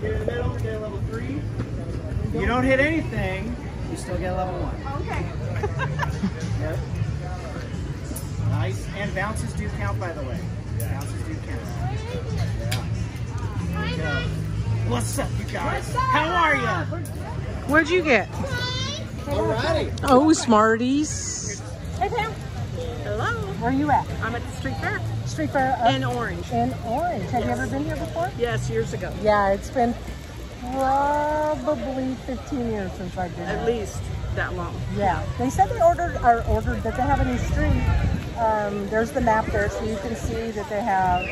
Get in the middle, get a level three. You don't hit anything, you still get a level one. Okay. Yep. Nice. And bounces do count, by the way. Bounces do count. Yeah. Here we go. What's up, you guys? How are you? What'd you get? Alrighty. Oh, Smarties. Hey, Pam. Hello. Where are you at? I'm at the street fair Street Fair up in Orange. in Orange. Have you ever been here before? Yes, years ago. Yeah, it's been probably 15 years since I've been At here. least that long. Yeah, they said they ordered or ordered that they have a new street. Um, there's the map there, so you can see that they have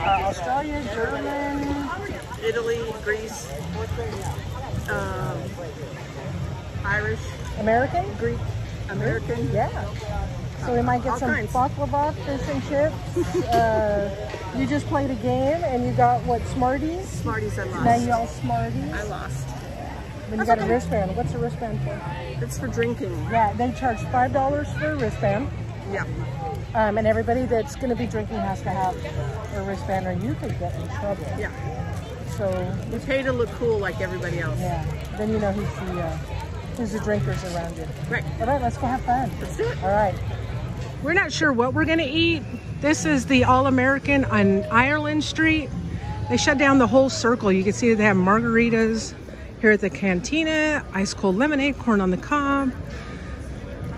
uh, Australia, German. Italy, Greece, um, Irish, American? Greek, American. Yeah. So we might get All some kinds. baklava, fish and chips. uh, you just played a game and you got what, Smarties? Smarties I lost. Now you all Smarties. I lost. Then you got a wristband. What's a wristband for? It's for drinking. Yeah, they charge $5 for a wristband. Yeah. Um, and everybody that's going to be drinking has to have a wristband or you could get in trouble. Yeah. So, You pay to look cool like everybody else. yeah, then you know who's the, uh, who's the drinkers around you. Right. All right, let's go have fun. Let's do it. All right. We're not sure what we're gonna eat. This is the All American on Ireland Street. They shut down the whole circle. You can see that they have margaritas here at the cantina, ice cold lemonade, corn on the cob.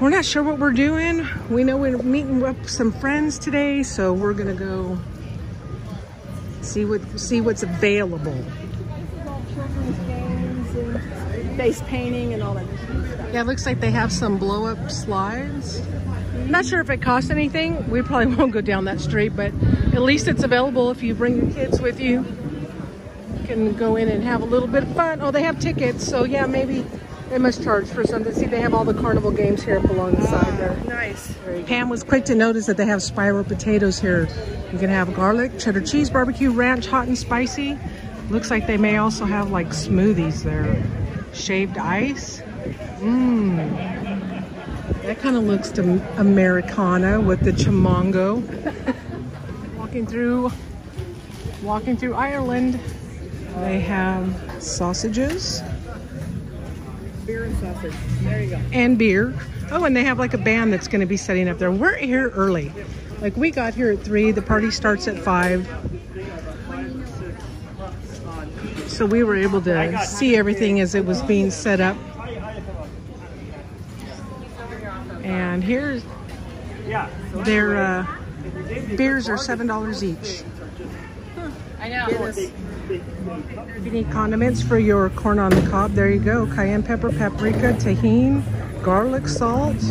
We're not sure what we're doing. We know we're meeting with some friends today, so we're gonna go see what see what's available. Children's face painting and all that. Yeah, it looks like they have some blow up slides. Not sure if it costs anything. We probably won't go down that street, but at least it's available if you bring your kids with you. You can go in and have a little bit of fun. Oh, they have tickets, so yeah, maybe they must charge for something. See, they have all the carnival games here up along the side ah, there. Nice. Pam was quick to notice that they have spiral potatoes here. You can have garlic, cheddar cheese, barbecue, ranch, hot and spicy. Looks like they may also have like smoothies there. Shaved ice. Mmm. That kind of looks to Americana with the chamango. walking through, walking through Ireland. They have sausages Beer and sausage. There you go. and beer. Oh, and they have like a band that's going to be setting up there. We're here early. Like we got here at three. The party starts at five. So we were able to see everything as it was being set up. And here's Yeah. their uh, beers are seven dollars each. I know. If you need condiments for your corn on the cob, there you go. Cayenne pepper, paprika, tahini, garlic, salt.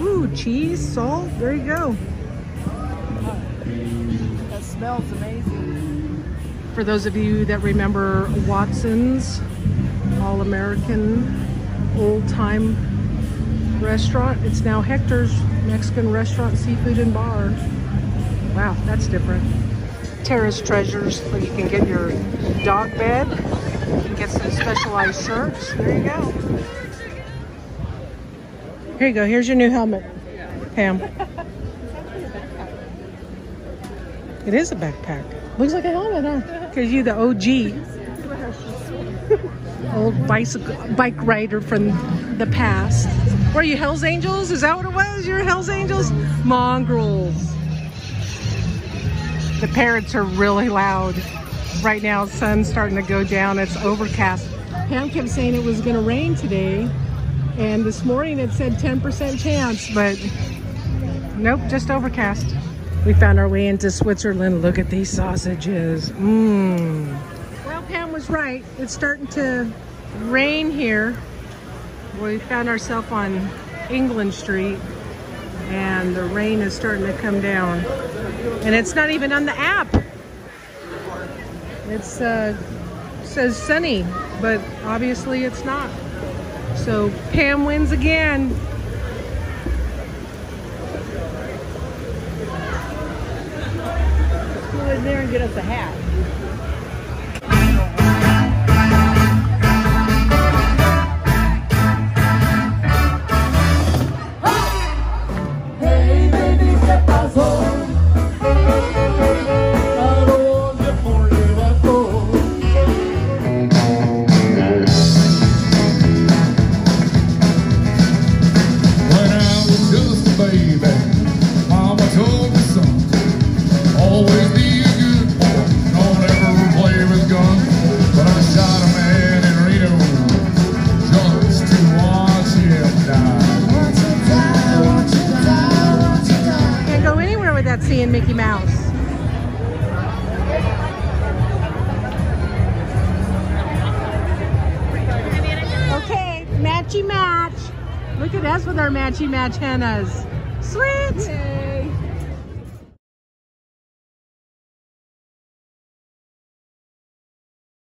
Ooh, cheese, salt. There you go. That smells amazing. For those of you that remember Watson's All American Old Time Restaurant, it's now Hector's Mexican Restaurant, Seafood and Bar. Wow, that's different. Terrace Treasures, where you can get your dog bed, you can get some specialized shirts. There you go. Here you go. Here's your new helmet, Pam. It is a backpack. Looks like a helmet, huh? Because you the OG. Old bicycle bike rider from the past. Were you Hell's Angels? Is that what it was? You're Hell's Angels? Mongrels. The parrots are really loud. Right now, sun's starting to go down. It's overcast. Pam kept saying it was going to rain today. And this morning it said 10% chance, but nope, just overcast. We found our way into Switzerland. Look at these sausages. Mmm. Well, Pam was right. It's starting to rain here. We found ourselves on England Street and the rain is starting to come down. And it's not even on the app. It's uh, says sunny, but obviously it's not. So Pam wins again. Let's go in there and get us a hat. Seeing Mickey Mouse. Okay, matchy match. Look at us with our matchy match hennas. Sweet.